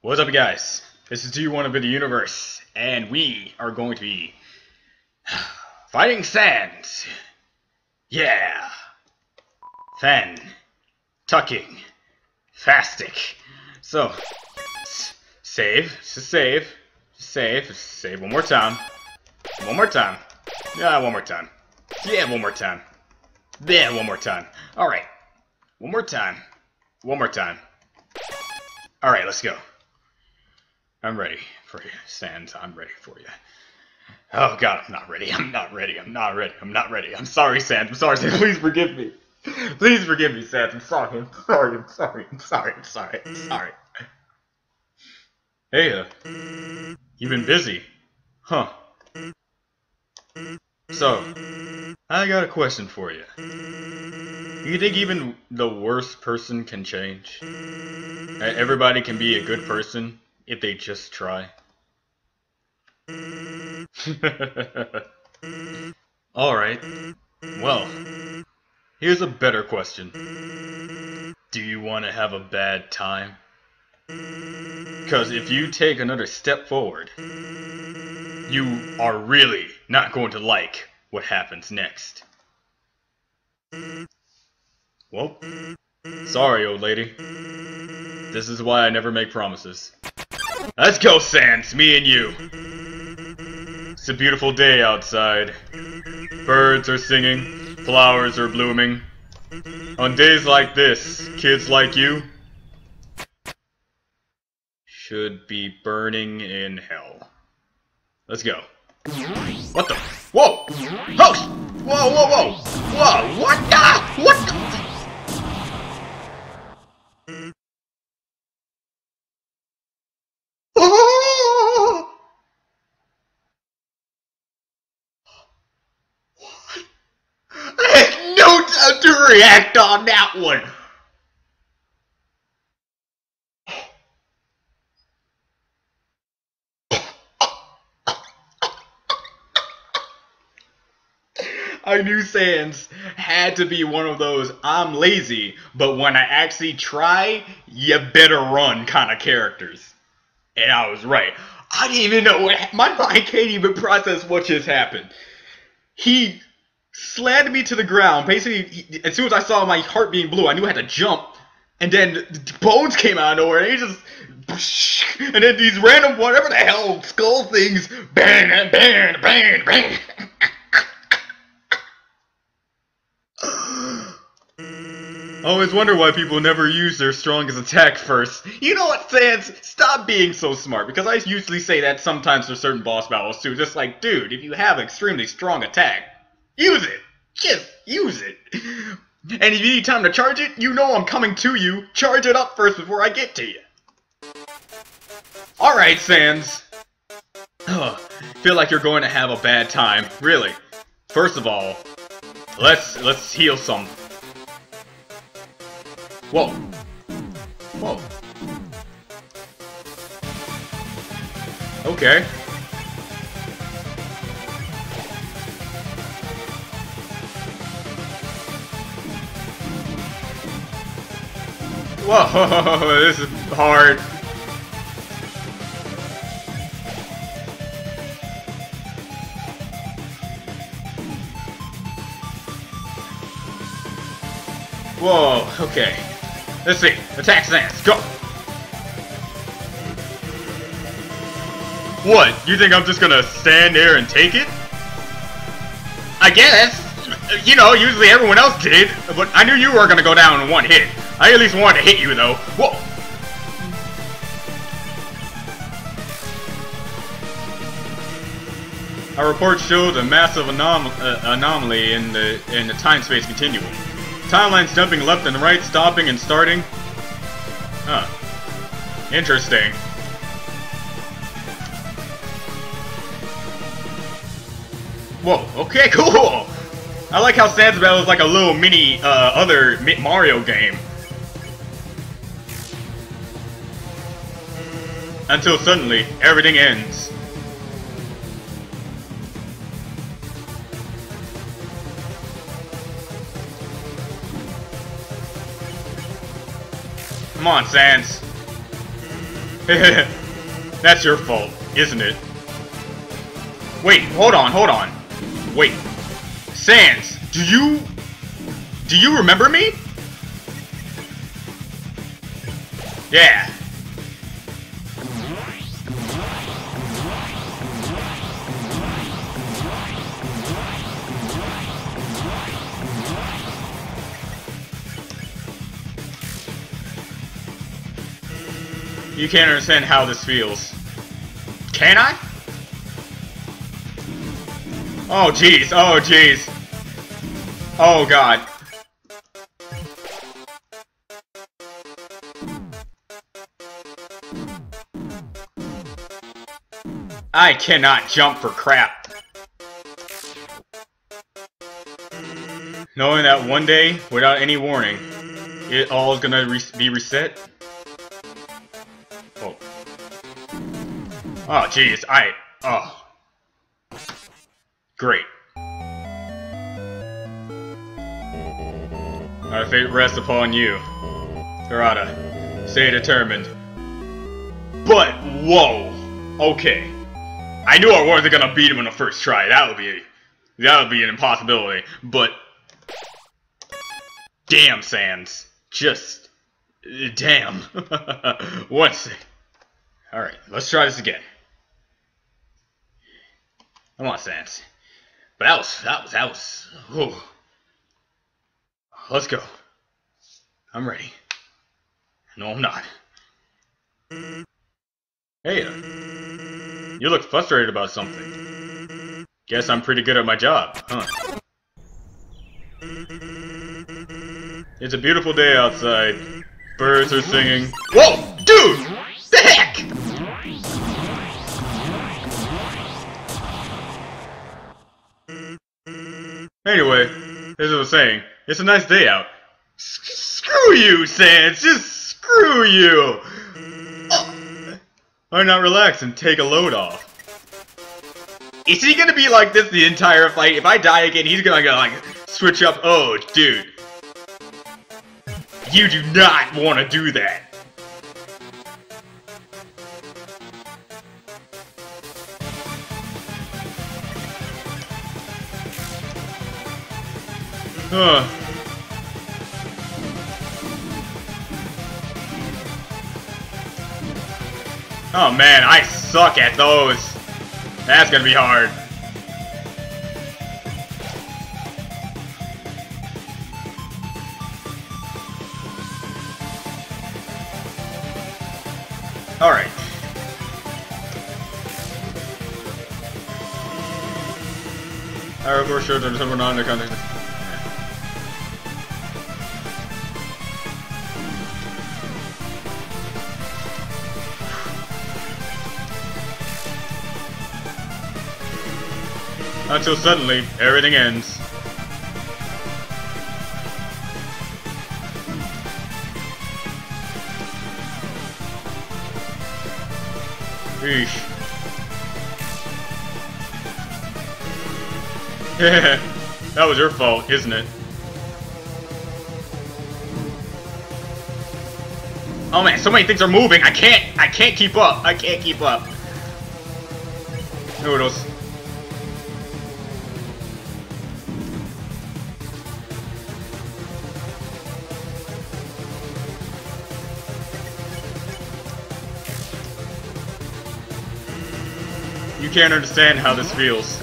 What's up, guys? This is Do1 of the Universe, and we are going to be fighting Sans. Yeah. Fen. Tucking. Fastic. So, save, s- save, save, save one more time. One more time. Yeah, one more time. Yeah, one more time. Yeah, one more time. Alright. One more time. One more time. Alright, let's go. I'm ready for you, Sans. I'm ready for you. Oh god, I'm not ready. I'm not ready. I'm not ready. I'm not ready. I'm sorry, Sans. I'm sorry, Sans. Please forgive me. Please forgive me, Sans. I'm sorry. I'm sorry. I'm sorry. I'm sorry. I'm sorry. I'm sorry. Hey, uh, you've been busy. Huh. So, I got a question for you. You think even the worst person can change? Everybody can be a good person if they just try? Alright. Well, here's a better question. Do you want to have a bad time? Because if you take another step forward, you are really not going to like what happens next. Well, sorry, old lady. This is why I never make promises. Let's go, Sans, me and you. It's a beautiful day outside. Birds are singing, flowers are blooming. On days like this, kids like you should be burning in hell. Let's go. What the? Whoa! Oh! Whoa! Whoa! Whoa! Whoa! What the? What the? Oh! I had no time to react on that one. I knew Sans had to be one of those I'm lazy, but when I actually try, you better run kind of characters. And I was right. I didn't even know what my mind can't even process what just happened. He slammed me to the ground. Basically, he- as soon as I saw my heart being blue, I knew I had to jump. And then bones came out of nowhere, and he just. And then these random, whatever the hell, skull things. Bang, bang, bang, bang. I always wonder why people never use their strongest attack first. You know what, Sans? Stop being so smart, because I usually say that sometimes for certain boss battles too. Just like, dude, if you have extremely strong attack, use it! Just use it! And if you need time to charge it, you know I'm coming to you. Charge it up first before I get to you. Alright, Sans. Ugh, feel like you're going to have a bad time. Really. First of all, let's let's heal some Whoa. Whoa. Okay. Whoa, this is hard. Whoa, okay. Let's see. Attack stance. Go. What? You think I'm just gonna stand there and take it? I guess. You know, usually everyone else did, but I knew you were gonna go down in one hit. I at least wanted to hit you though. Whoa. Our report shows a massive anom uh, anomaly in the in the time-space continuum. Timelines jumping left and right, stopping and starting. Huh. Interesting. Whoa, okay, cool! I like how Sans Battle is like a little mini, uh, other Mario game. Until suddenly, everything ends. Come on, Sans. That's your fault, isn't it? Wait, hold on, hold on. Wait. Sans, do you... Do you remember me? Yeah. You can't understand how this feels. Can I? Oh jeez, oh jeez. Oh god. I cannot jump for crap. Knowing that one day, without any warning, it all is gonna be reset. Oh, jeez, I... Oh. Great. Our fate rests upon you. Harada, stay determined. But, whoa! Okay. I knew I wasn't gonna beat him on the first try. That would be... That would be an impossibility. But... Damn, Sans. Just... Damn. What's... It? Alright, let's try this again. Come on, Sans. But that was, that was, that was, whew. Let's go. I'm ready. No, I'm not. Hey, uh, you look frustrated about something. Guess I'm pretty good at my job, huh? It's a beautiful day outside. Birds are singing. Whoa! Dude! The heck? Anyway, as I was saying, it's a nice day out. S screw you, Sans! Just screw you! Oh. Why not relax and take a load off? Is he gonna be like this the entire fight? If I die again, he's gonna go like switch up. Oh, dude. You do not want to do that. Huh. Oh man, I suck at those. That's gonna be hard. Alright. Our course shows we're not in the context. Until suddenly, everything ends. Eesh. that was your fault, isn't it? Oh man, so many things are moving. I can't, I can't keep up. I can't keep up. Noodles. You can't understand how this feels.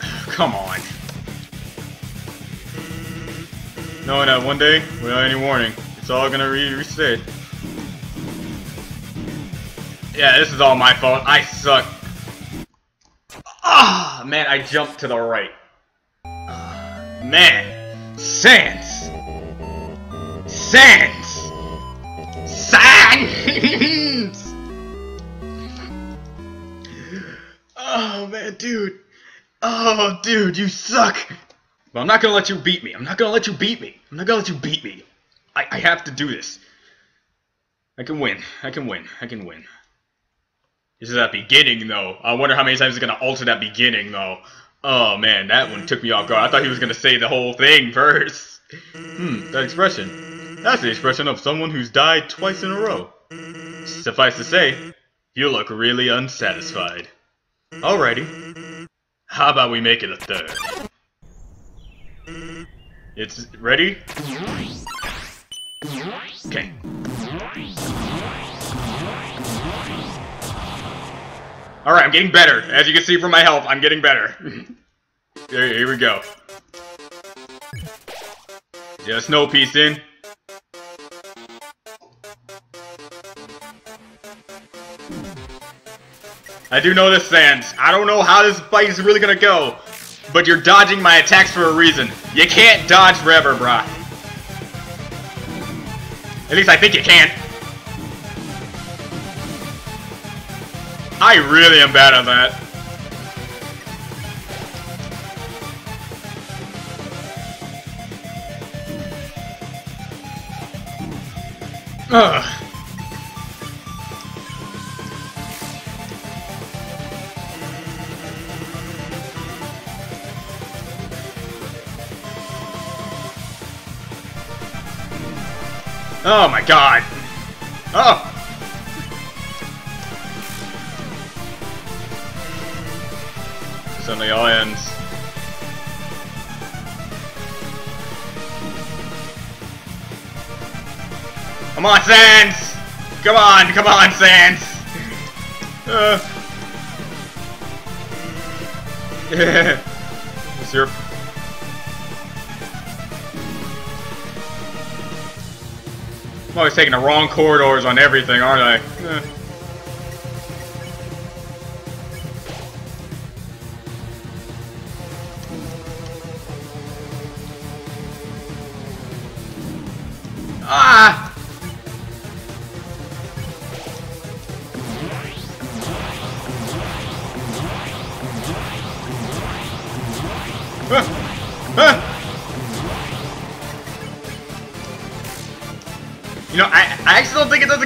Come on. Knowing that one day, without any warning, it's all gonna re reset. Yeah, this is all my fault. I suck. Ah, man, I jumped to the right. man, Sans. Sans! Sans! oh, man, dude. Oh, dude, you suck. But I'm not gonna let you beat me. I'm not gonna let you beat me. I'm not gonna let you beat me. I, I have to do this. I can win. I can win. I can win. This is that beginning, though. I wonder how many times it's gonna alter that beginning, though. Oh man, that one took me off guard. I thought he was gonna say the whole thing first. Hmm, that expression. That's the expression of someone who's died twice in a row. Suffice to say, you look really unsatisfied. Alrighty. How about we make it a third? It's ready? Okay. Alright, I'm getting better. As you can see from my health, I'm getting better. here, here we go. A snow piece in. I do know this, Sans. I don't know how this fight is really gonna go, but you're dodging my attacks for a reason. You can't dodge forever, brah. At least I think you can. I really am bad at that. Ugh. Oh my god! Oh! Suddenly all ends. Come on, Sans! Come on, come on, Sans! Uh. Is your always taking the wrong corridors on everything, aren't I? Eh.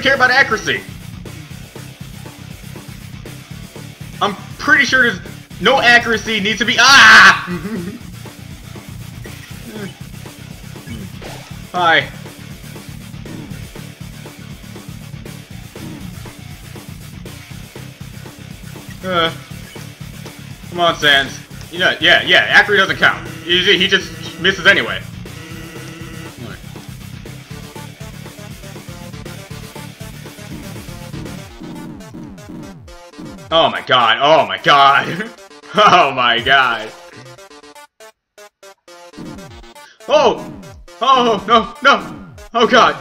Care about accuracy. I'm pretty sure there's no accuracy needs to be- Ah! Hi. Uh, come on, Sans. Know, yeah, yeah, accuracy doesn't count. He just misses anyway. Oh my god, oh my god. oh my god. Oh! Oh, no, no! Oh god!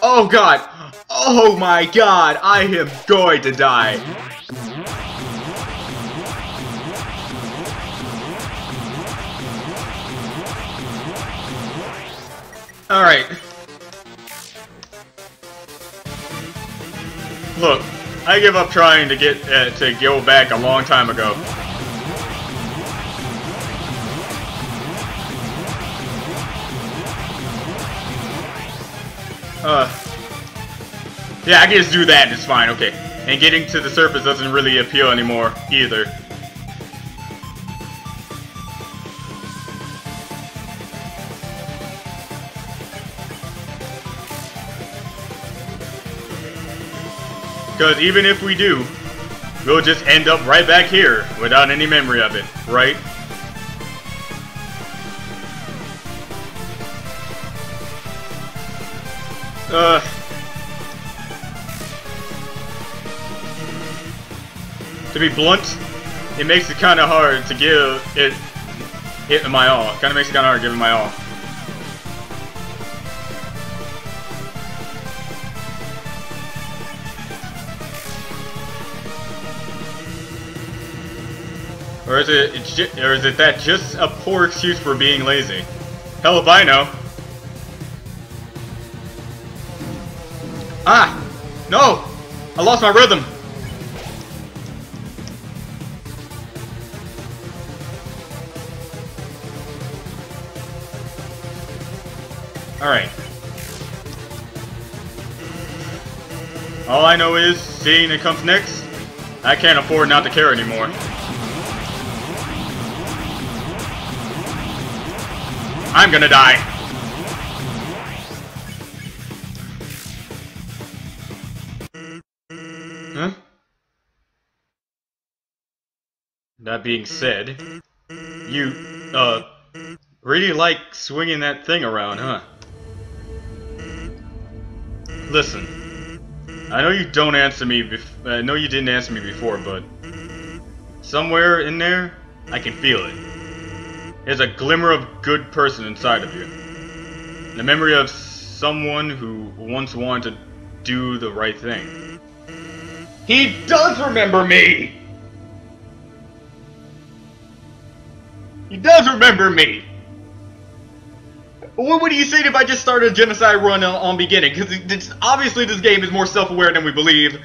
Oh god! Oh my god! I am going to die! Alright. Look, I give up trying to get uh, to go back a long time ago. Uh, yeah, I can just do that. It's fine. Okay, and getting to the surface doesn't really appeal anymore either. Because even if we do, we'll just end up right back here without any memory of it, right? Uh... To be blunt, it makes it kind of hard to give it, it my all. Kind of makes it kind of hard to give it my all. Or is it, or is it that just a poor excuse for being lazy? Hell if I know. Ah! No! I lost my rhythm! Alright. All I know is, seeing it comes next, I can't afford not to care anymore. I'm gonna die. Huh? That being said, you, uh, really like swinging that thing around, huh? Listen, I know you don't answer me, I know you didn't answer me before, but somewhere in there, I can feel it. There's a glimmer of good person inside of you. The memory of someone who once wanted to do the right thing. He does remember me! He does remember me! What would you say if I just started a genocide run on, on beginning? Because obviously this game is more self-aware than we believe.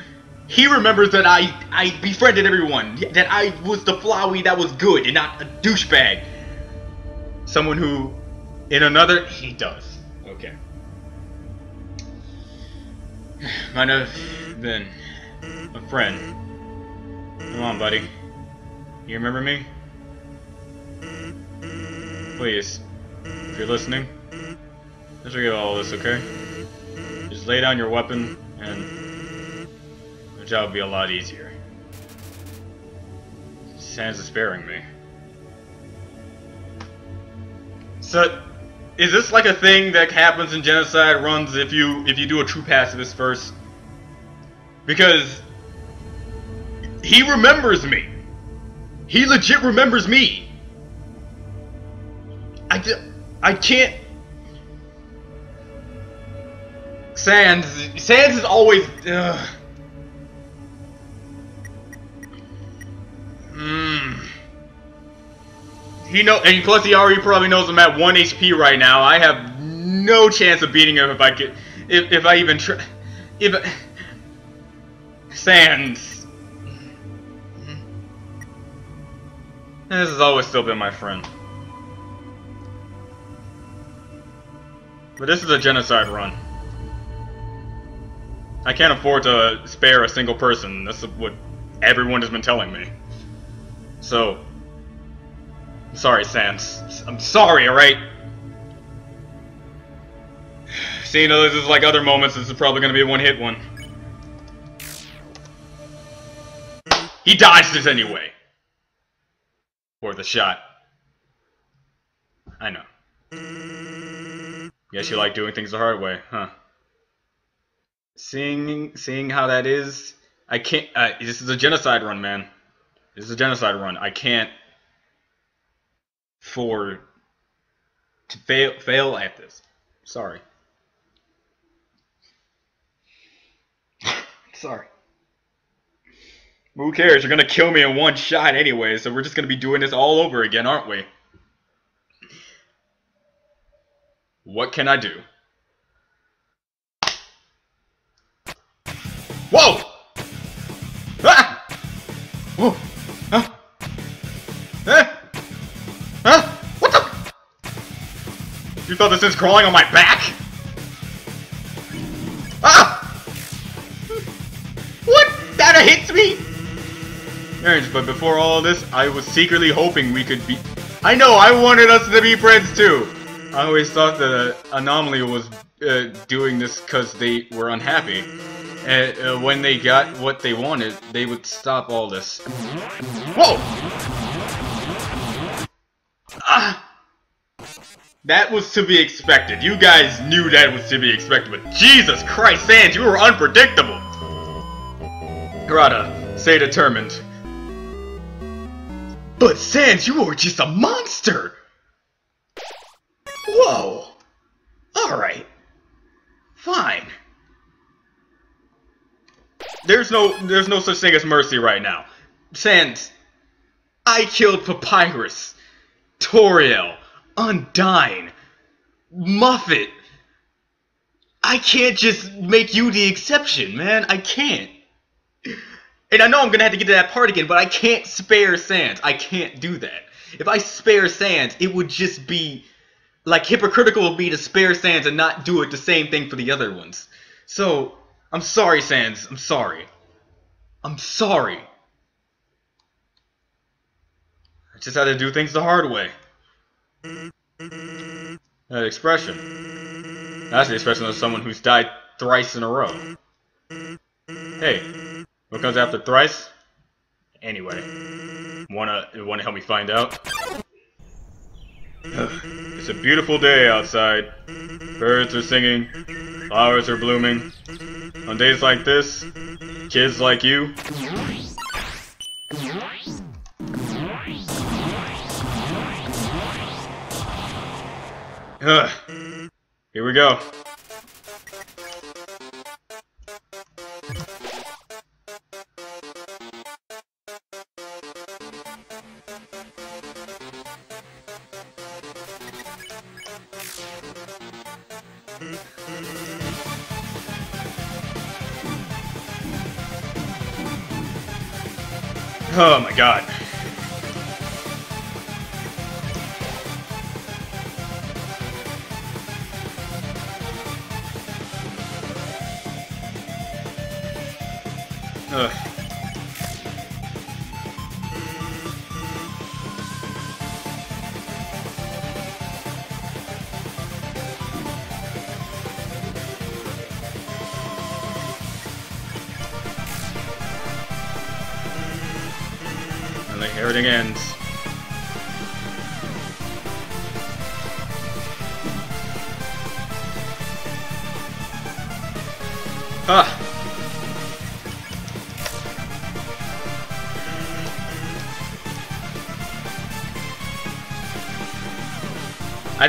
He remembers that I I befriended everyone, that I was the Flowey that was good and not a douchebag. Someone who, in another, he does. Okay. Might have been a friend. Come on, buddy. You remember me? Please, if you're listening, just forget all this, okay? Just lay down your weapon, and the job will be a lot easier. Sans is sparing me. So, is this like a thing that happens in genocide runs if you if you do a true pacifist first? Because he remembers me. He legit remembers me. I, I can't. Sans. Sans is always. Hmm. He know, and plus he already probably knows I'm at one HP right now. I have no chance of beating him if I could, if if I even try. If Sans. This has always still been my friend. But this is a genocide run. I can't afford to spare a single person. That's what everyone has been telling me. So, Sorry, Sans. I'm sorry, alright? Seeing as this is like other moments, this is probably to be a one-hit one. He dodged this anyway. For the shot. I know. Guess you like doing things the hard way, huh? Seeing seeing how that is, I can't. Uh, this is a genocide run, man. This is a genocide run. I can't for to fail fail at this. Sorry. Sorry. Who cares? You're gonna kill me in one shot anyway, so we're just gonna be doing this all over again, aren't we? What can I do? Thought this is crawling on my back? Ah! What? That hits me? but before all this, I was secretly hoping we could be- I know, I wanted us to be friends too! I always thought that uh, Anomaly was uh, doing this because they were unhappy. And uh, when they got what they wanted, they would stop all this. Whoa! Ah! That was to be expected. You guys knew that was to be expected, but Jesus Christ, Sans, you were unpredictable! Grata, stay determined. But Sans, you were just a monster! Whoa! Alright. Fine. There's no there's no such thing as mercy right now. Sans, I killed Papyrus, Toriel, Undyne, Muffet. I can't just make you the exception, man. I can't. And I know I'm gonna have to get to that part again, but I can't spare Sans. I can't do that. If I spare Sans, it would just be like hypocritical of me to spare Sans and not do it the same thing for the other ones. So I'm sorry, Sans. I'm sorry. I'm sorry. I just had to do things the hard way. That expression. That's the expression of someone who's died thrice in a row. Hey, what comes after thrice? Anyway, wanna wanna help me find out? It's a beautiful day outside. Birds are singing, flowers are blooming. On days like this, kids like you. Ugh. Here we go. Oh my god.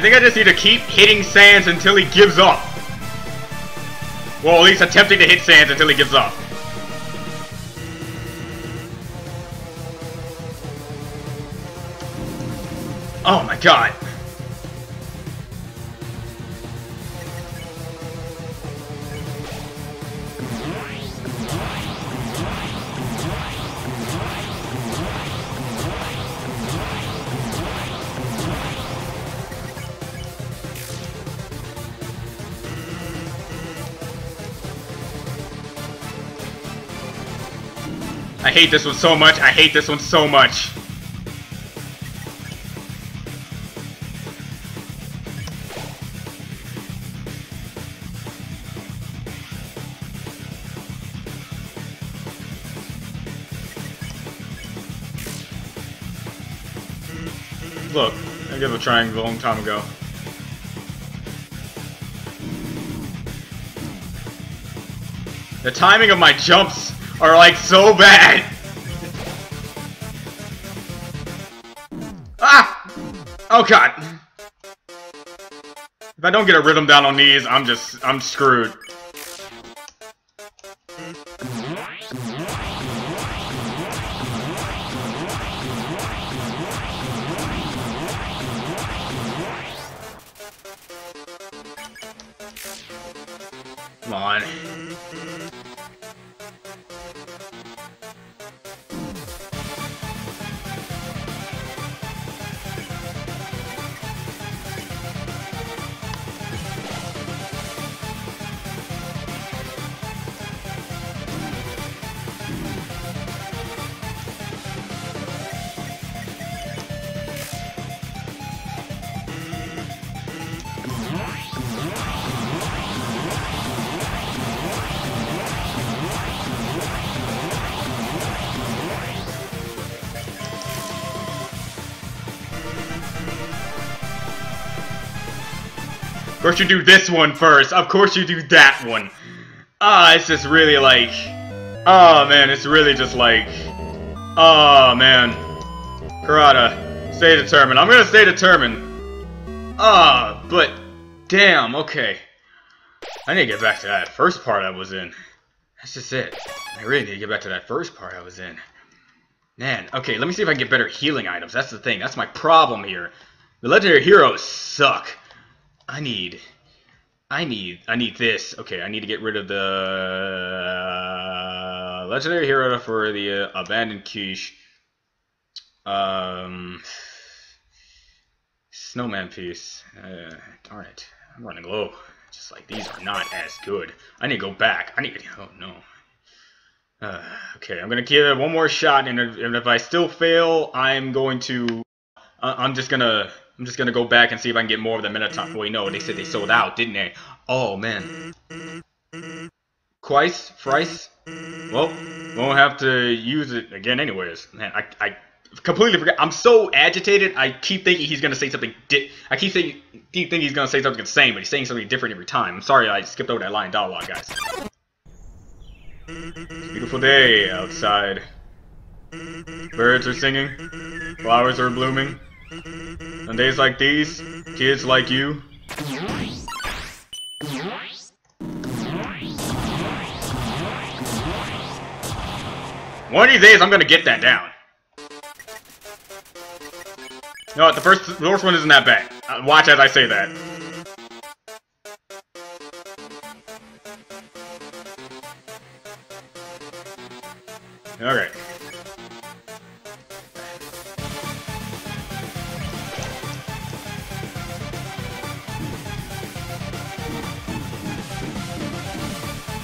Think I just need to keep hitting Sans until he gives up. Well, at least attempting to hit Sans until he gives up. Hate this one so much. I hate this one so much. Look, I gave a triangle a long time ago. The timing of my jumps are like so bad. Ah! Oh god. If I don't get a rhythm down on these, I'm just, I'm screwed. Course you do this one first. Of course you do that one. Ah, it's just really like... Oh man, it's really just like... Oh man. Karada, stay determined. I'm gonna stay determined. Ah, but... Damn, okay. I need to get back to that first part I was in. That's just it. I really need to get back to that first part I was in. Man, okay, let me see if I can get better healing items. That's the thing. That's my problem here. The legendary heroes suck. I need... I need... I need this. Okay, I need to get rid of the... Uh, legendary hero for the uh, abandoned quiche. Um... Snowman piece. Uh, darn it. I'm running low. Just like these are not as good. I need to go back. I need. Oh, no. Uh, okay, I'm gonna give it one more shot, and if, and if I still fail, I'm going to... Uh, I'm just gonna I'm just gonna go back and see if I can get more of the Minotaur. Wait, no, they said they sold out, didn't they? Oh, man. Twice? Thrice? Well, won't have to use it again anyways. Man, I, I completely forgot. I'm so agitated. I keep thinking he's gonna say something. I keep thinking, keep thinking he's gonna say something same, but he's saying something different every time. I'm sorry, I skipped over that line dialogue, guys. Beautiful day outside. Birds are singing. Flowers are blooming. On days like these, kids like you. One of these days, I'm gonna get that down. No, the first, the first one isn't that bad. Uh, watch as I say that. Okay.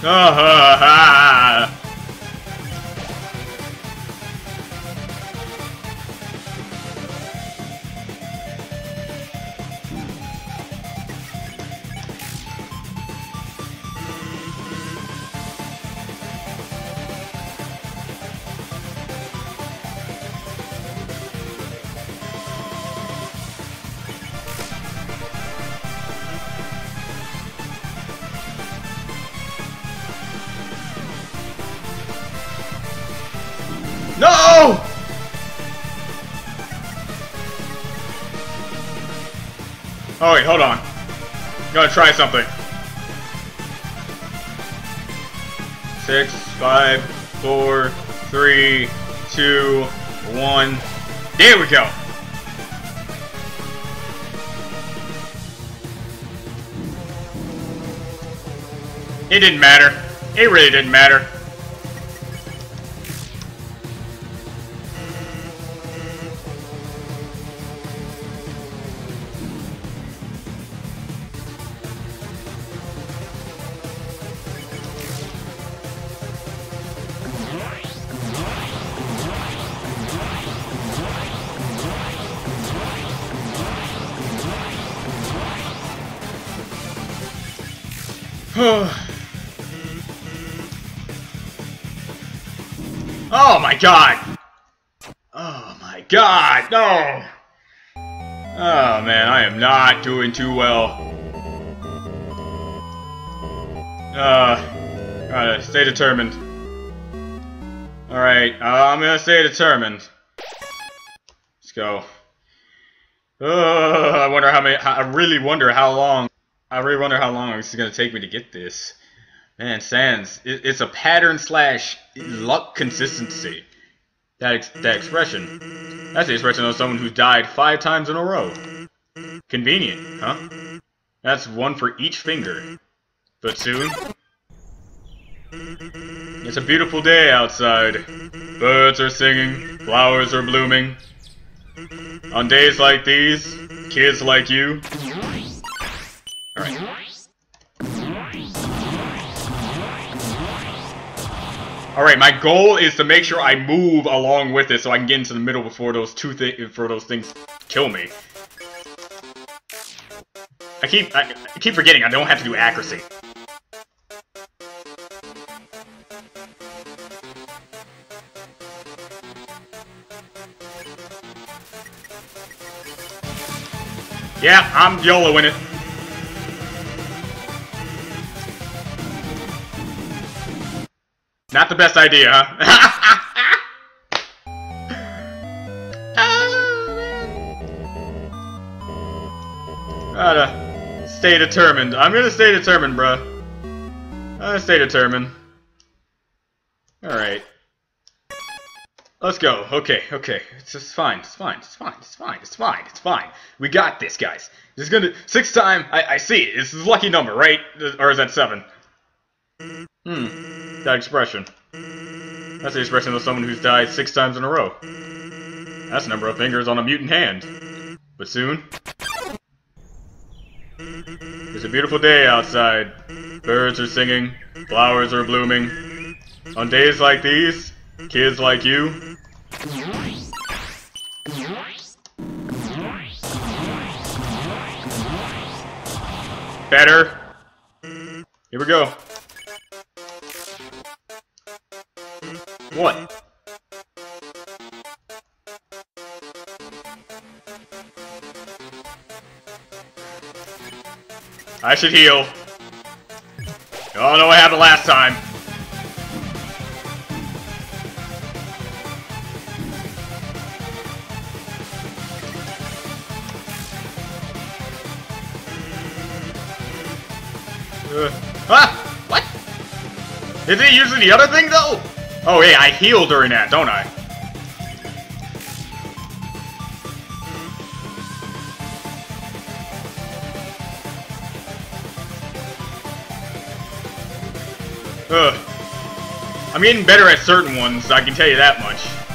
Uh -huh. Gotta try something. Six, five, four, three, two, one. There we go. It didn't matter. It really didn't matter. oh my god! Oh my god, no! Oh man, I am not doing too well. Uh, gotta stay determined. Alright, uh, I'm gonna stay determined. Let's go. Uh, I wonder how many, I really wonder how long I really wonder how long this is gonna take me to get this. Man, Sans, it, it's a pattern slash luck consistency. That ex that expression. That's the expression of someone who's died five times in a row. Convenient, huh? That's one for each finger. But soon? It's a beautiful day outside. Birds are singing, flowers are blooming. On days like these, kids like you, Alright. Alright, my goal is to make sure I move along with it so I can get into the middle before those two things before those things kill me. I keep I, I keep forgetting I don't have to do accuracy. Yeah, I'm YOLOing it. Not the best idea, huh? Gotta stay determined. I'm gonna stay determined, bruh. I'm gonna stay determined. Alright. Let's go. Okay, okay. It's just fine. It's fine. It's fine. It's fine. It's fine. It's fine. We got this, guys. This is gonna six time. I I see it. This is lucky number, right? Or is that seven? Hmm. That expression. That's the expression of someone who's died six times in a row. That's the number of fingers on a mutant hand. But soon... It's a beautiful day outside. Birds are singing. Flowers are blooming. On days like these, kids like you... Better. Here we go. What? I should heal. Oh no, what happened last time. Uh, ah! What? Is it using the other thing though? Oh yeah, I heal during that, don't I? Ugh. I'm getting better at certain ones, I can tell you that much.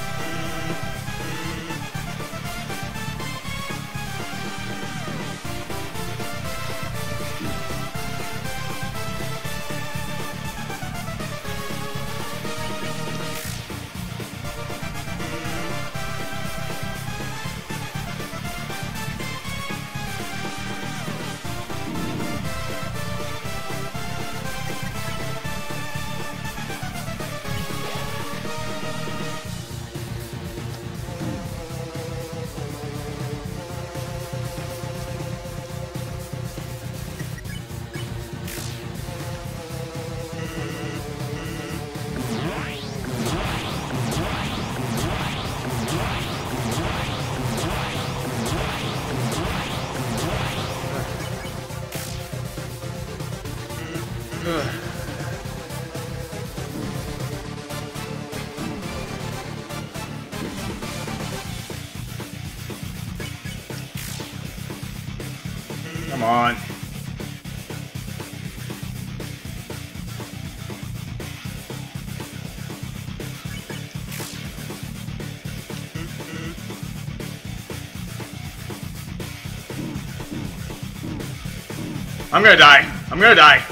I'm gonna die. I'm gonna die.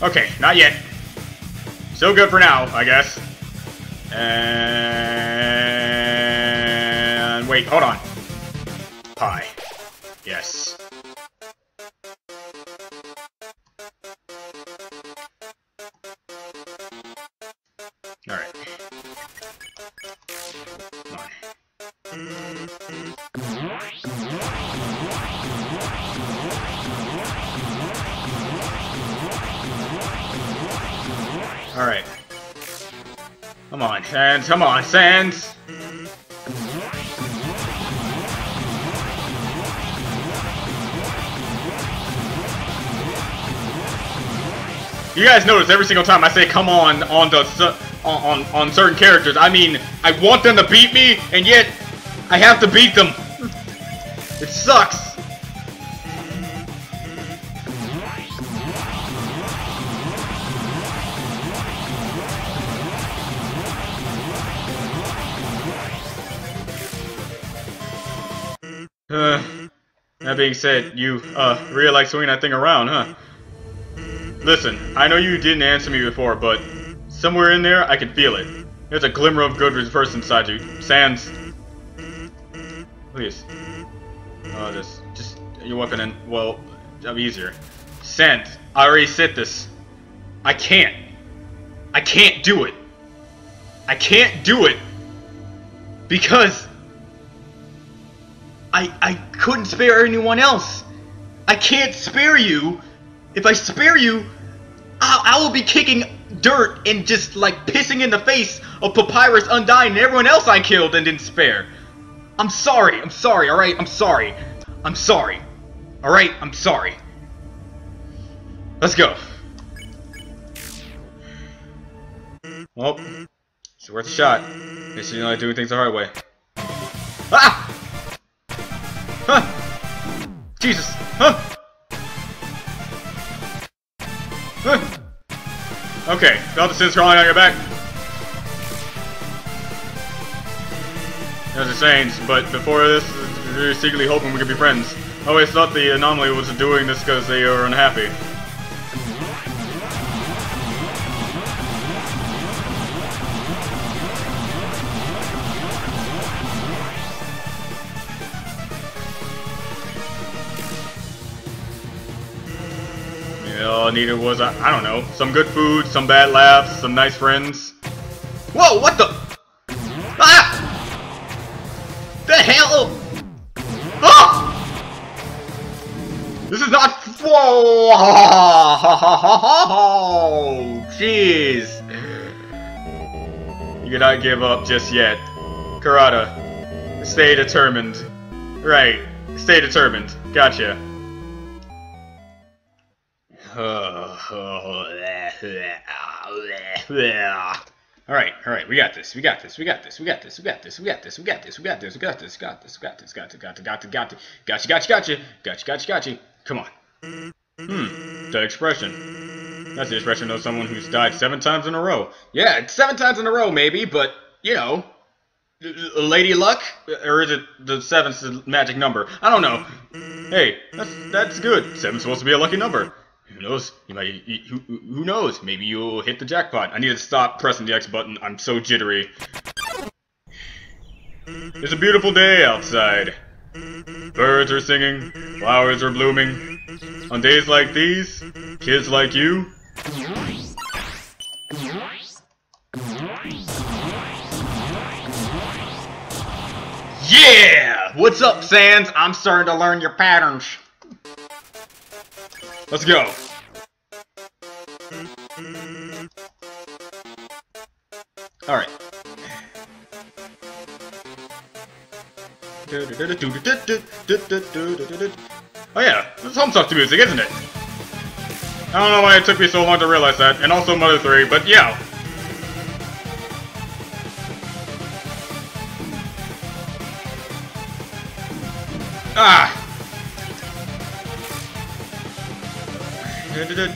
Okay, not yet. Still good for now, I guess. And wait, hold on. Sans! You guys notice every single time I say come on on the on, on on certain characters, I mean I want them to beat me, and yet I have to beat them. It sucks. Being said, you uh really like swinging that thing around, huh? Listen, I know you didn't answer me before, but somewhere in there, I can feel it. There's a glimmer of good person inside you. Sans. Please. Oh, this. Just, you're walking in. Well, that'll be easier. Sans. I already said this. I can't. I can't do it. I can't do it. Because. I, I couldn't spare anyone else. I can't spare you if I spare you, I, I will be kicking dirt and just like pissing in the face of Papyrus Undyne and everyone else I killed and didn't spare. I'm sorry. I'm sorry. All right. I'm sorry. I'm sorry. All right. I'm sorry. Let's go. Well, it's worth a shot. Guess you know I do things the hard way. Ah! Jesus! Huh! Huh? Okay, sins crawling on your back. As a saying, but before this, we were secretly hoping we could be friends. I always thought the anomaly was doing this because they were unhappy. I needed was, I, I don't know, some good food, some bad laughs, some nice friends. Whoa, what the? Ah! The hell? Oh! This is not. Whoa! Jeez. You cannot give up just yet. Chara, stay determined. Right, stay determined. Gotcha. Alright, alright, we got this, we got this, we got this, we got this, we got this, we got this, we got this, we got this, we got this, got this, got this, got this, got this, got this, got this, gotcha, gotcha, gotcha, gotcha, gotcha, gotcha. Come on. Hmm, that expression. That's the expression of someone who's died seven times in a row. Yeah, seven times in a row, maybe, but, you know, Lady Luck? Or is it the seven's the magic number? I don't know. Hey, that's, that's good. Seven's supposed to be a lucky number. Who knows? You might. Who, who knows? Maybe you'll hit the jackpot. I need to stop pressing the X button. I'm so jittery. It's a beautiful day outside. Birds are singing. Flowers are blooming. On days like these, kids like you. Yeah! What's up, Sans? I'm starting to learn your patterns. Let's go. Alright. Oh yeah, this is Homestuck music, isn't it? I don't know why it took me so long to realize that, and also Mother 3, but yeah.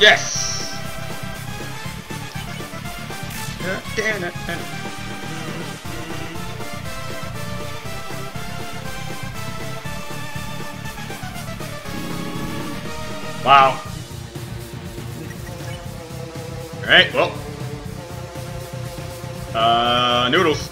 Yes! Wow. Alright, well. Uh, noodles.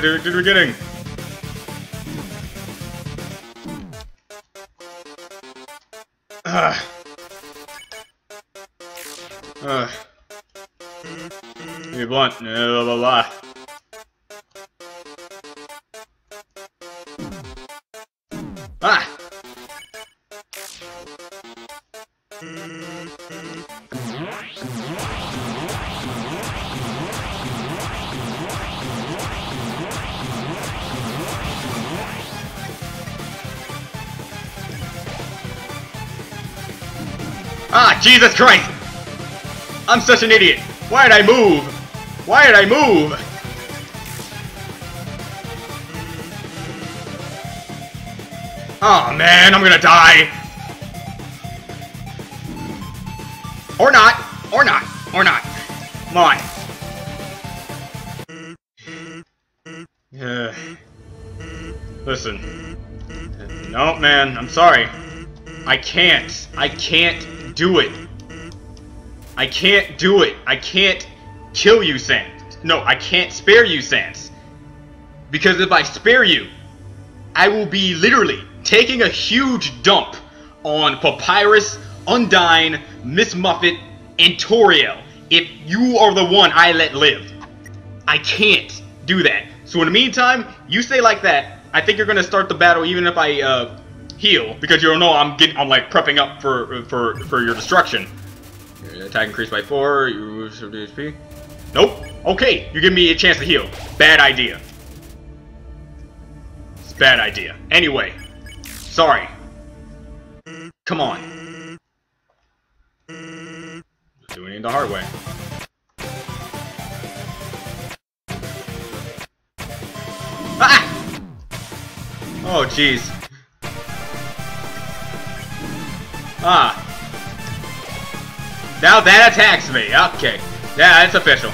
did we getting? Ugh. Ah. Ugh. Ah. You blunt. Blah, blah, blah. Jesus Christ! I'm such an idiot. Why did I move? Why did I move? Oh man, I'm gonna die. Or not. Or not. Or not. Come on. Listen. No, man, I'm sorry. I can't. I can't do it. I can't do it. I can't kill you, Sans. No, I can't spare you, Sans. Because if I spare you, I will be literally taking a huge dump on Papyrus, Undyne, Miss Muffet, and Toriel if you are the one I let live. I can't do that. So in the meantime, you stay like that. I think you're gonna start the battle even if I uh, heal because you don't know I'm getting I'm like prepping up for for for your destruction. Attack increased by four. You remove some HP. Nope. Okay, you give me a chance to heal. Bad idea. It's bad idea. Anyway, sorry. Come on. Doing it the hard way. Ah! Oh, jeez. Ah. Now that attacks me. Okay. Yeah, it's official.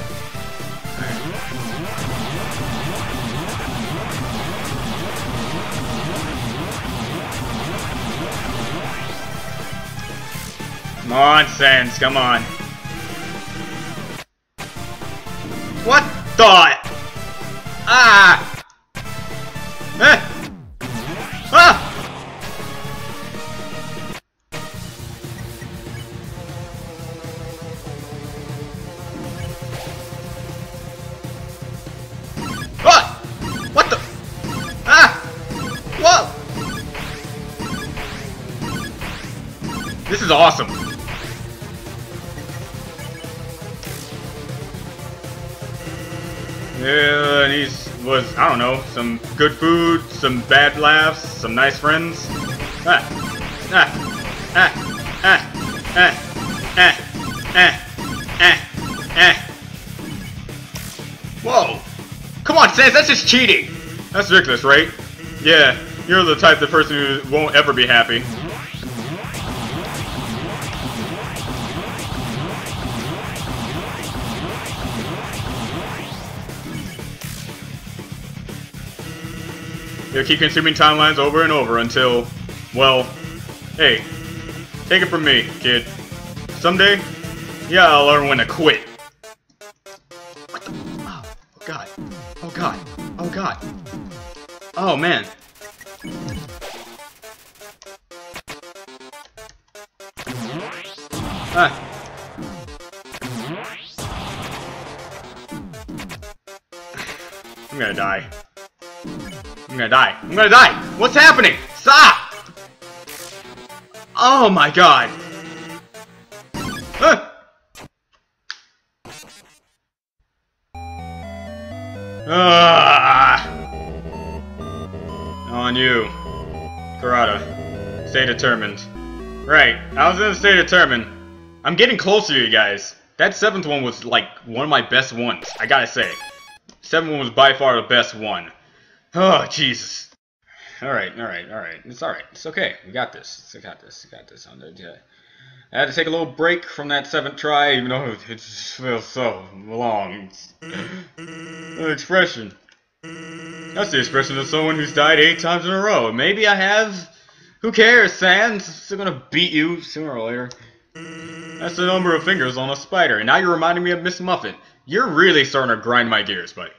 Come on, Sans, come on. What the? Is awesome. Yeah, these was, I don't know, some good food, some bad laughs, some nice friends. Ah, ah, ah, ah, ah, ah, ah, ah, ah. Whoa! Come on, Sans, that's just cheating! That's ridiculous, right? Yeah, you're the type of person who won't ever be happy. You'll keep consuming timelines over and over until, well, hey, take it from me, kid. Someday, yeah, I'll learn when to quit. What the? Oh, God. Oh, God. Oh, God. Oh, man. I'm gonna die. What's happening? Stop! Oh my god! Ah! On you. Chara. Stay determined. Right, I was gonna stay determined. I'm getting closer to you guys. That seventh one was like one of my best ones, I gotta say. Seventh one was by far the best one. Oh, Jesus. Alright, alright, alright. It's alright. It's okay. We got this. I got this. I got this. I'm gonna, I had to take a little break from that seventh try, even though it just feels so long. the expression. That's the expression of someone who's died eight times in a row. Maybe I have. Who cares, Sans? Still gonna beat you sooner or later. That's the number of fingers on a spider. And now you're reminding me of Miss Muffet. You're really starting to grind my gears, buddy.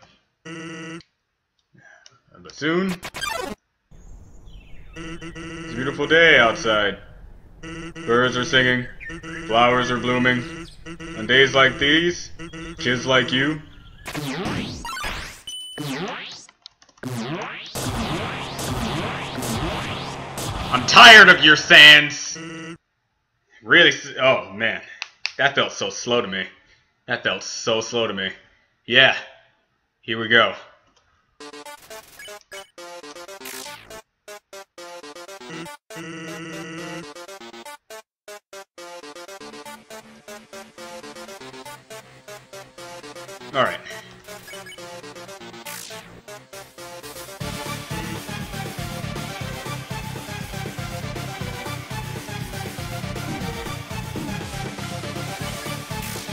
But soon, it's a beautiful day outside. Birds are singing, flowers are blooming. On days like these, kids like you. I'm tired of your sands! Really, oh man, that felt so slow to me. That felt so slow to me. Yeah, here we go.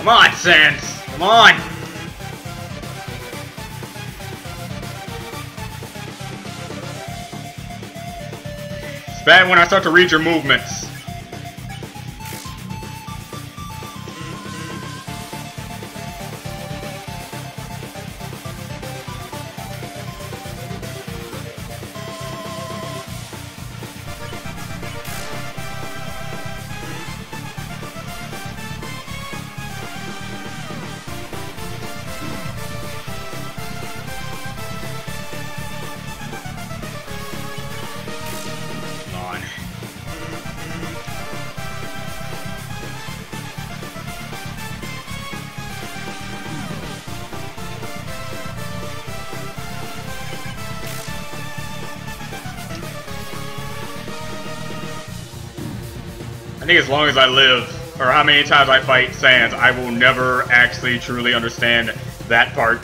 Come on, Sans! Come on! It's bad when I start to read your movements. Long as I live, or how many times I fight Sans, I will never actually truly understand that part.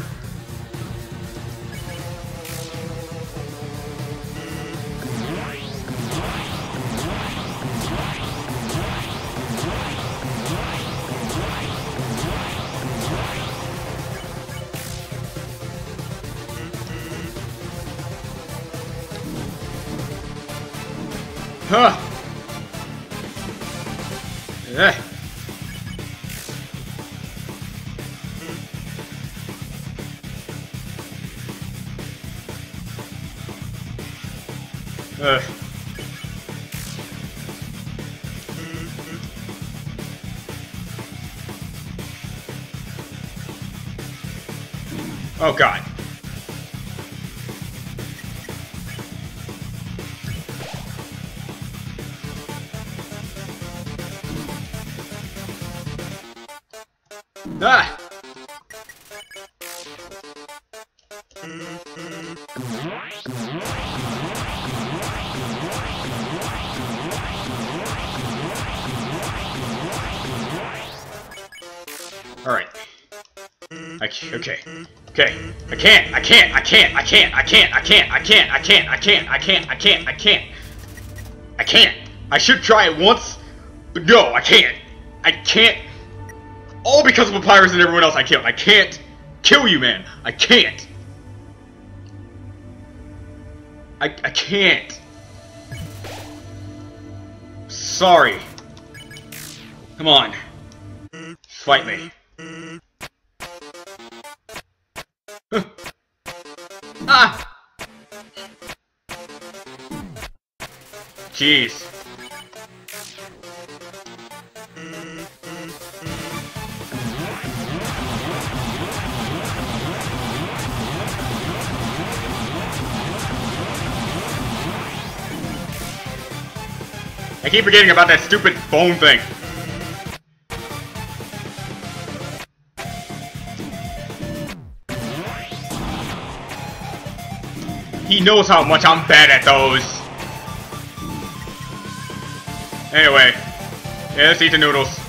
Okay. I can't, I can't, I can't, I can't, I can't, I can't, I can't, I can't, I can't, I can't, I can't, I can't. I can't. I should try it once, but no, I can't. I can't. All because of Papyrus and everyone else I killed. I can't kill you, man. I can't. I, I can't. Sorry. Come on. Fight me. Ah! Jeez. I keep forgetting about that stupid bone thing. He knows how much I'm bad at those. Anyway, yeah, let's eat the noodles.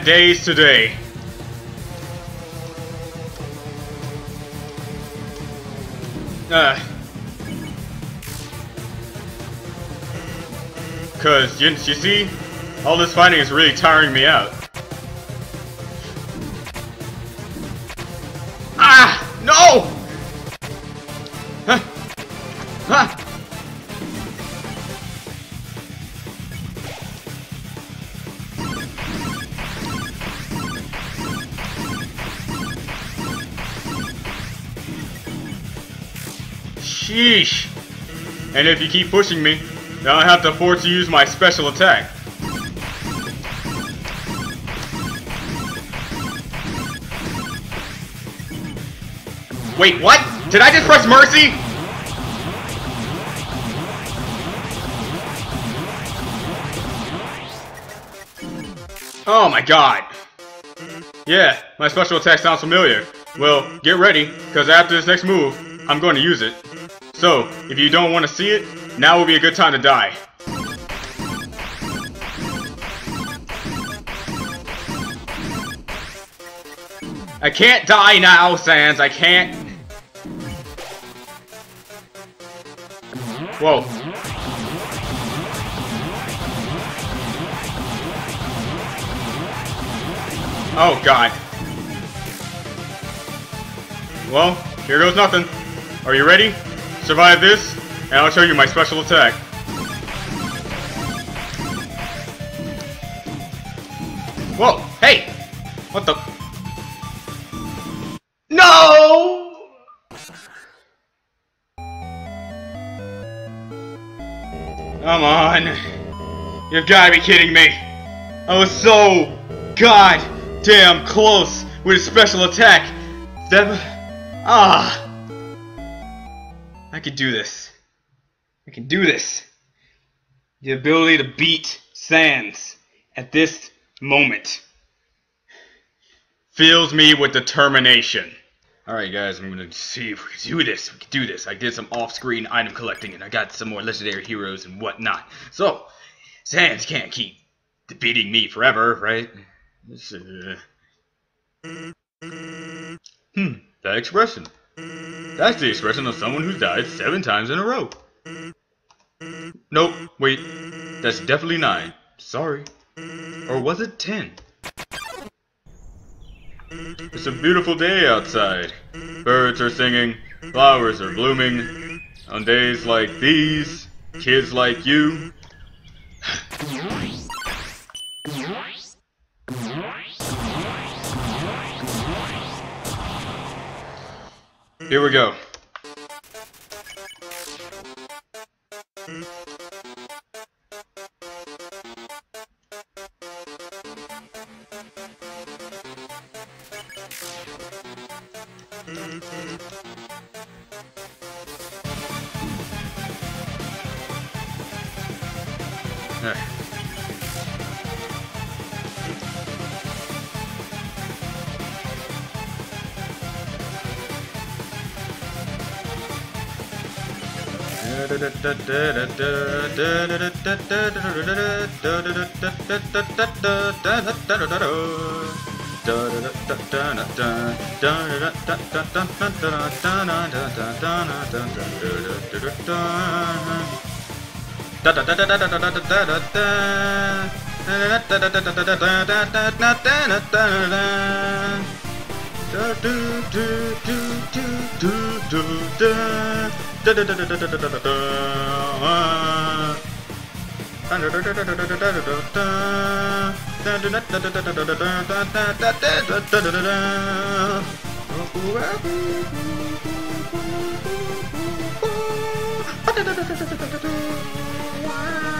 And that day is today. Uh. Cause, you, you see, all this fighting is really tiring me out. And if you keep pushing me, then I have to force to use my special attack. Wait, what? Did I just press Mercy? Oh my god. Yeah, my special attack sounds familiar. Well, get ready, because after this next move, I'm going to use it. So, if you don't want to see it, now would be a good time to die. I can't die now, Sans. I can't. Whoa. Oh, God. Well, here goes nothing. Are you ready? Survive this, and I'll show you my special attack. Whoa! Hey! What the? No! Come on. You've gotta be kidding me. I was so god damn close with a special attack. That ah. I can do this. I can do this. The ability to beat Sans at this moment fills me with determination. Alright guys, I'm gonna see if we can do this. We can do this. I did some off-screen item collecting and I got some more legendary heroes and whatnot. So, Sans can't keep defeating me forever, right? Uh... Hmm, that expression. That's the expression of someone who's died seven times in a row. Nope, wait. That's definitely nine. Sorry. Or was it ten? It's a beautiful day outside. Birds are singing, flowers are blooming. On days like these, kids like you. Here we go. Mm-hmm. da do do do do do do da Wow.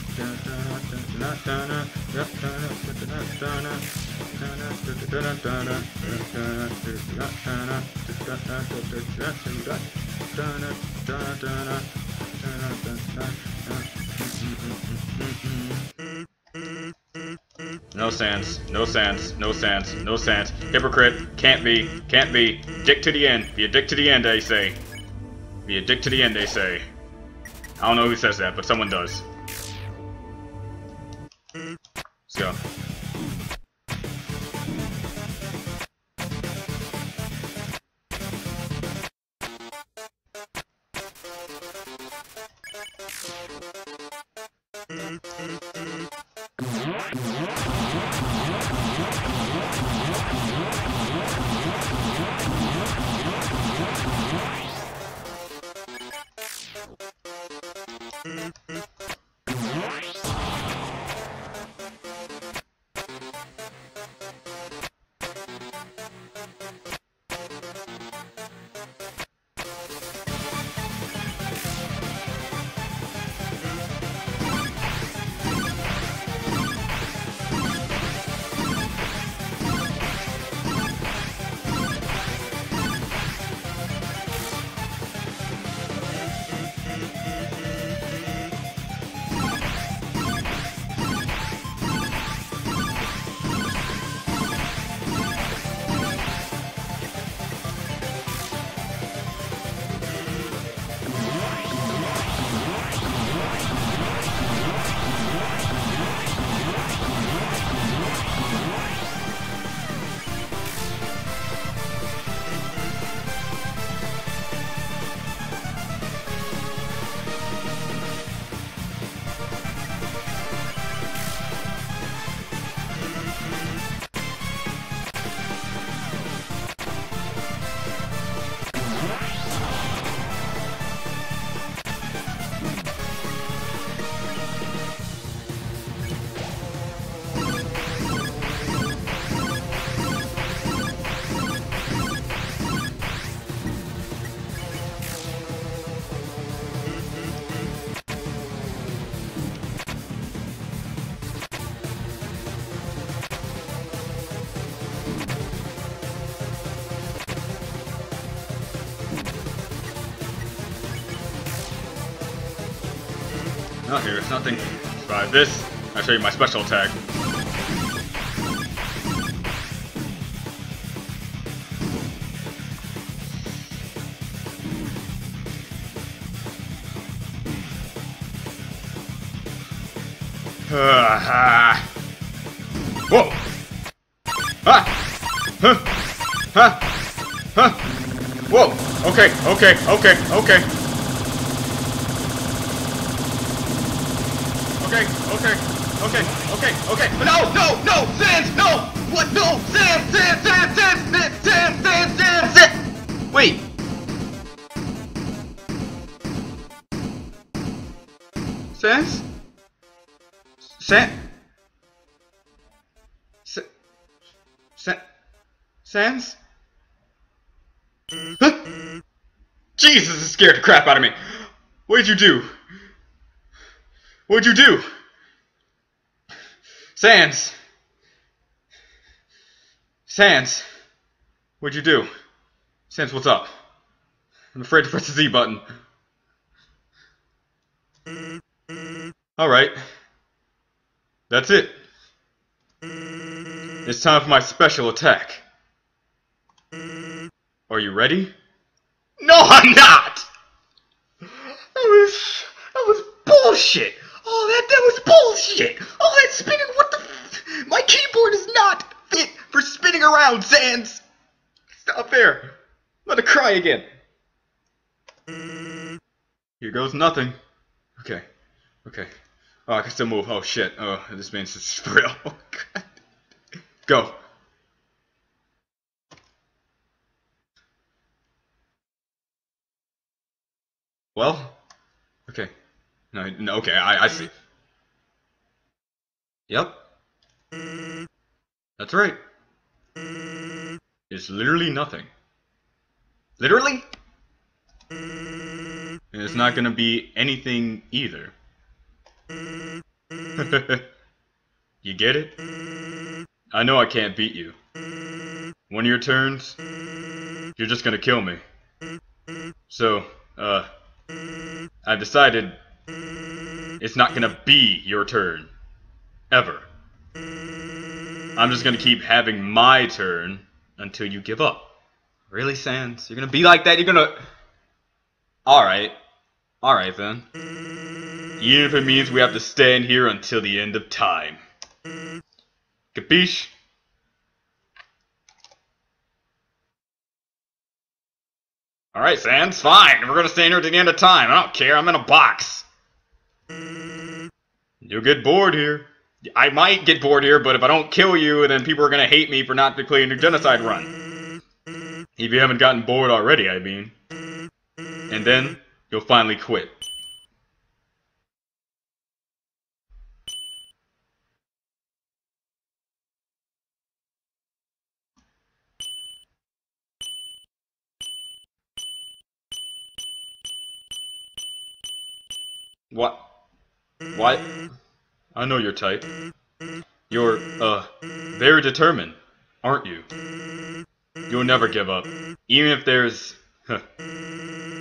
No sense, no sense, no sense, no sense. Hypocrite, can't be, can't be. Dick to the end, be a dick to the end, they say. Be a dick to the end, they say. I don't know who says that, but someone does. go. Go. No, here's nothing. Try this. I'll show you my special attack. Whoa! Ah! Huh! Huh! Huh! Whoa! Okay, okay, okay, okay. Okay, okay, okay, okay, okay. No, no, no! Sans! No! What? No! Sans! Sans! Sans! Sans! Sans! Sans! Sans! Sans! Sans! Wait! Sans? Sans? Sa- Sa- Sans? Huh? Jesus, it scared the crap out of me. What'd you do? What'd you do? Sans. Sans. What'd you do? Sans, what's up? I'm afraid to press the Z button. Alright. That's it. It's time for my special attack. Are you ready? No, I'm not! That was... that was bullshit! Oh, that, that was bullshit! Oh, that spinning, what the... f- My keyboard is not fit for spinning around, Sans! Stop there! I'm gonna cry again. Here goes nothing. Okay. Okay. Oh, I can still move. Oh, shit. Oh, this it's for real. Oh, God. Go. Well? Okay. No, no okay, I, I see. Yep. That's right. It's literally nothing. Literally? And it's not gonna be anything either. you get it? I know I can't beat you. One of your turns, you're just gonna kill me. So, uh, I've decided it's not gonna be your turn. Ever. I'm just gonna keep having my turn until you give up. Really, Sans? You're gonna be like that? You're gonna. Alright. Alright then. Even if it means we have to stand here until the end of time. Capiche? Alright, Sans, fine. We're gonna stand here to the end of time. I don't care. I'm in a box. You'll get bored here. I might get bored here, but if I don't kill you, then people are gonna hate me for not declaring your genocide run. If you haven't gotten bored already, I mean. And then, you'll finally quit. What? What? I know your type. You're, uh, very determined, aren't you? You'll never give up, even if there's huh,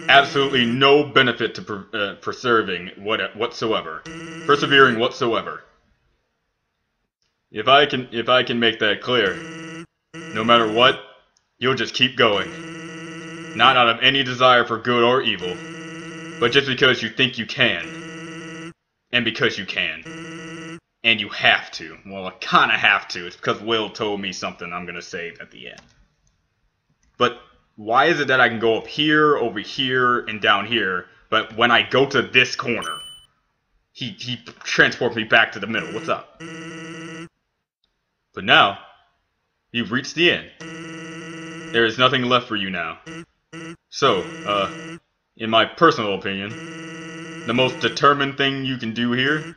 absolutely no benefit to uh, preserving what whatsoever, persevering whatsoever. If I can, if I can make that clear, no matter what, you'll just keep going, not out of any desire for good or evil, but just because you think you can, and because you can. And you have to. Well, I kinda have to. It's because Will told me something I'm gonna say at the end. But why is it that I can go up here, over here, and down here, but when I go to this corner, he, he transports me back to the middle? What's up? But now, you've reached the end. There is nothing left for you now. So, uh, in my personal opinion, the most determined thing you can do here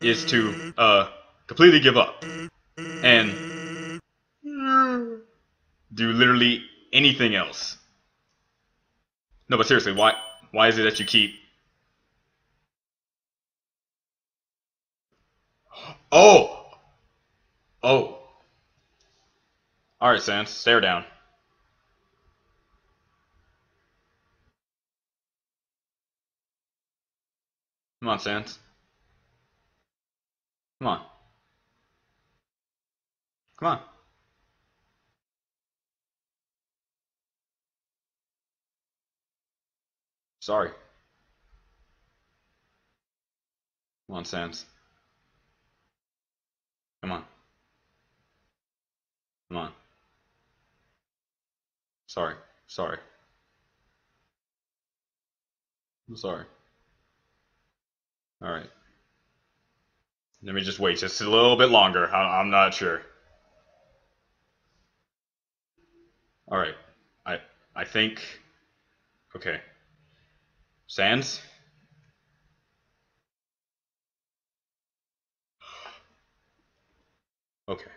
is to uh completely give up and do literally anything else. No, but seriously, why why is it that you keep Oh. Oh. All right, Sans, stare down. Come on, Sans. Come on. Come on. Sorry. Come on, Sans. Come on. Come on. Sorry. Sorry. I'm sorry. Alright. Let me just wait just a little bit longer. I I'm not sure. Alright. I I think okay. Sans. Okay.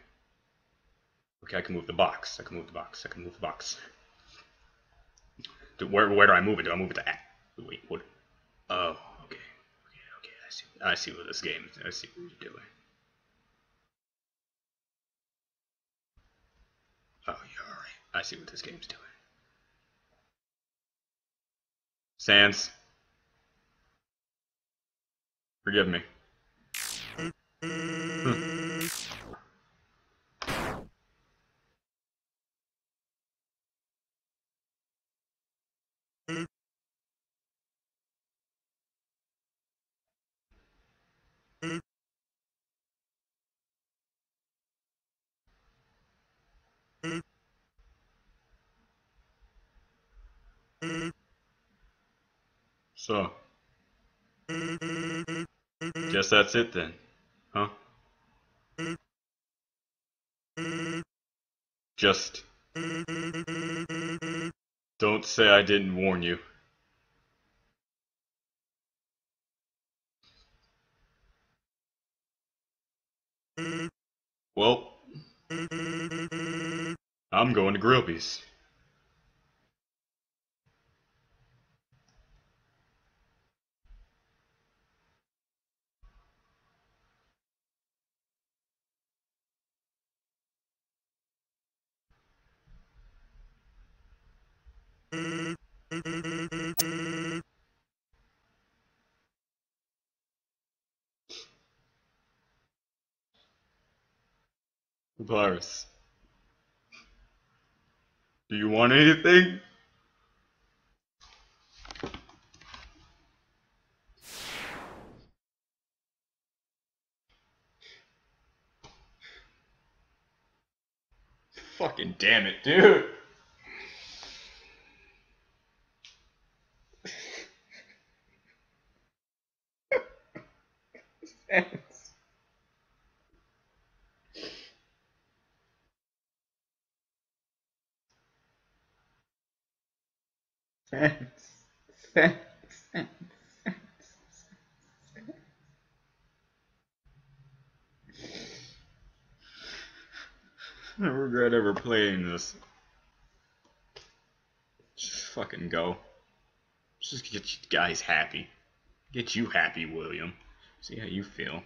Okay, I can move the box. I can move the box. I can move the box. Do, where where do I move it? Do I move it to? Wait, what? Oh. I see. What this game. I see what you're doing. Oh, you're alright. I see what this game's doing. Sans. Forgive me. Hmm. So, guess that's it then, huh? Just don't say I didn't warn you. Well, I'm going to Grillby's. Papyrus. Do you want anything? Fucking damn it, dude. Thanks. Thanks. I regret ever playing this. Just fucking go. Just get you guys happy. Get you happy, William. See how you feel.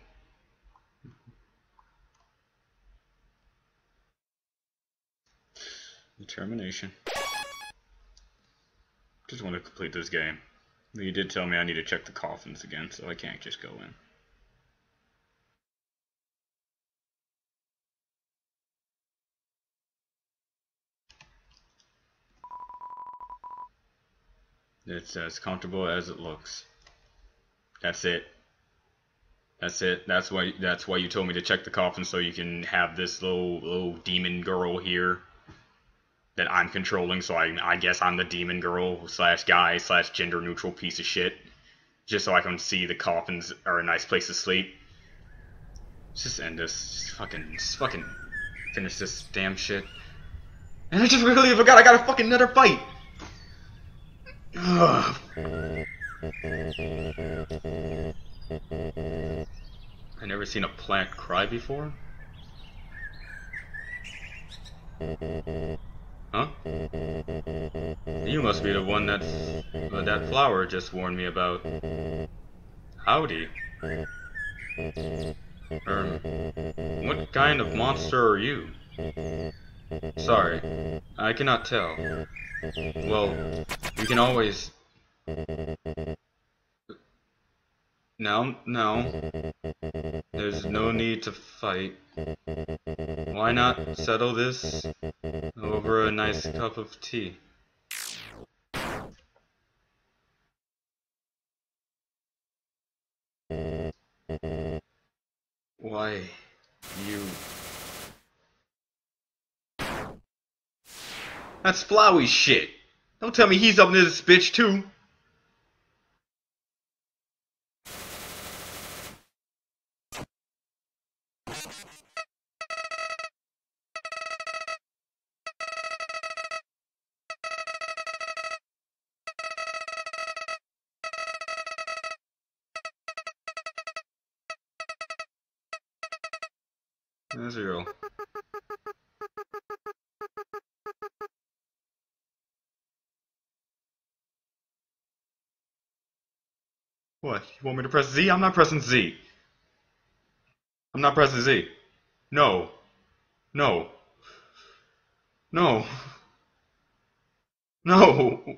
Determination. Just want to complete this game. You did tell me I need to check the coffins again, so I can't just go in. It's as comfortable as it looks. That's it. That's it. That's why. That's why you told me to check the coffin so you can have this little little demon girl here that I'm controlling. So I, I guess I'm the demon girl slash guy slash gender neutral piece of shit, just so I can see the coffins are a nice place to sleep. Just end this. Just fucking, just fucking finish this damn shit. And I just really forgot I got a fucking another fight. Ugh. I never seen a plant cry before. Huh? You must be the one that uh, that flower just warned me about. Howdy. Er, what kind of monster are you? Sorry, I cannot tell. Well, you can always... No, no. There's no need to fight. Why not settle this over a nice cup of tea? Why, you... That's Flowey shit. Don't tell me he's up in this bitch too. Press Z? I'm not pressing Z. I'm not pressing Z. No. No. No. No.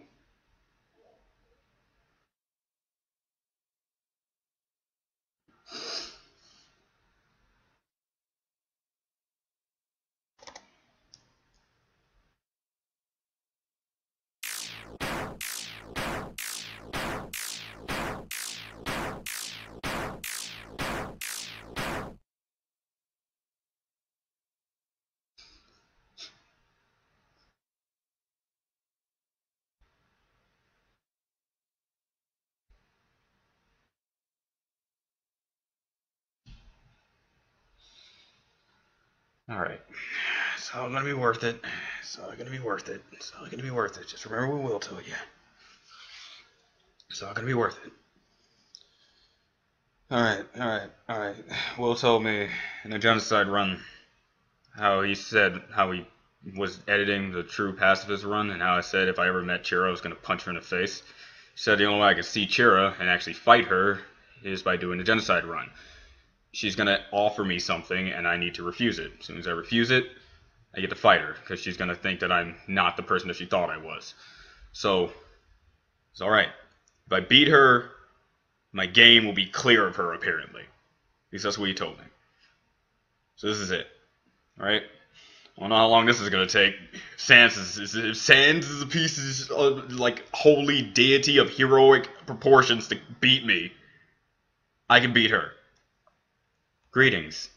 Alright. It's all gonna be worth it. It's all gonna be worth it. It's all gonna be worth it. Just remember what Will told you. It's all gonna be worth it. Alright, alright, alright. Will told me in the genocide run how he said how he was editing the true pacifist run and how I said if I ever met Chara I was gonna punch her in the face. He said the only way I could see Chara and actually fight her is by doing the genocide run she's going to offer me something and I need to refuse it. As soon as I refuse it, I get to fight her because she's going to think that I'm not the person that she thought I was. So, it's alright. If I beat her, my game will be clear of her, apparently. At least that's what he told me. So this is it. Alright? I don't know how long this is going to take. Sans is, is, Sans is a piece of, uh, like, holy deity of heroic proportions to beat me. I can beat her. Greetings.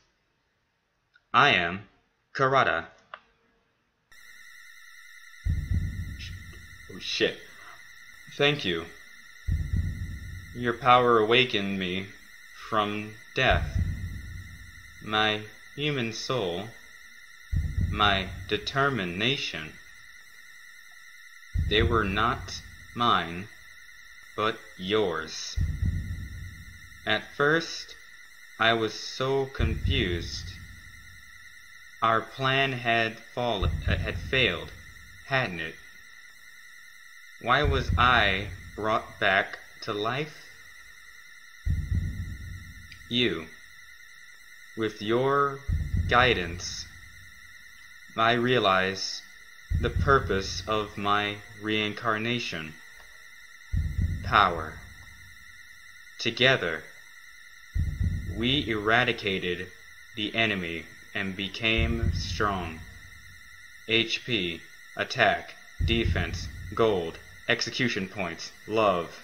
I am Karada. Oh shit. Thank you. Your power awakened me from death. My human soul, my determination, they were not mine, but yours. At first, I was so confused. Our plan had fallen, uh, had failed, hadn't it? Why was I brought back to life? You, with your guidance, I realize the purpose of my reincarnation. Power. Together, we eradicated the enemy and became strong. HP, attack, defense, gold, execution points, love.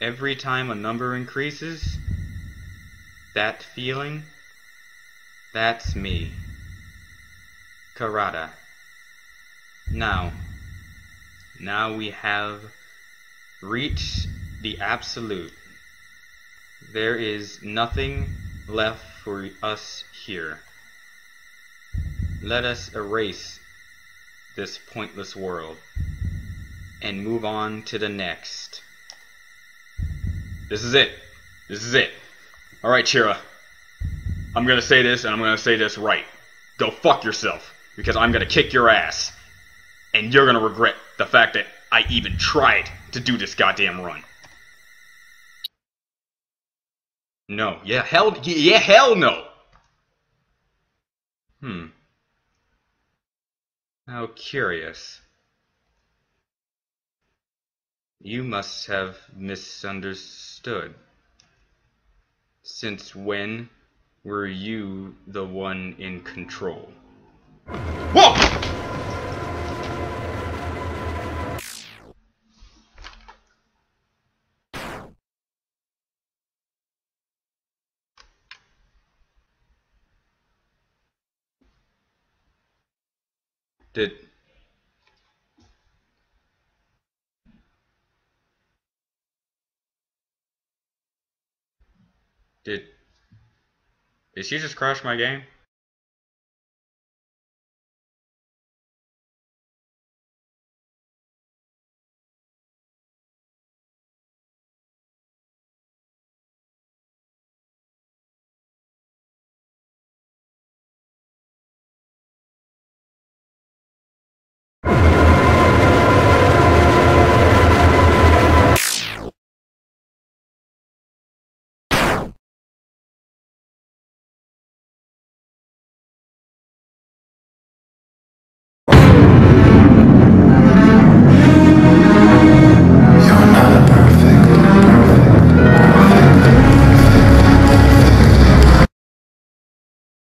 Every time a number increases, that feeling, that's me. Karada. Now, now we have reached the absolute. There is nothing left for us here. Let us erase this pointless world and move on to the next. This is it. This is it. Alright, Chara. I'm gonna say this and I'm gonna say this right. Go fuck yourself. Because I'm gonna kick your ass. And you're gonna regret the fact that I even tried to do this goddamn run. No. Yeah, hell, yeah, hell no. Hmm. How curious. You must have misunderstood. Since when were you the one in control? Whoa! Did Did Did she just crash my game?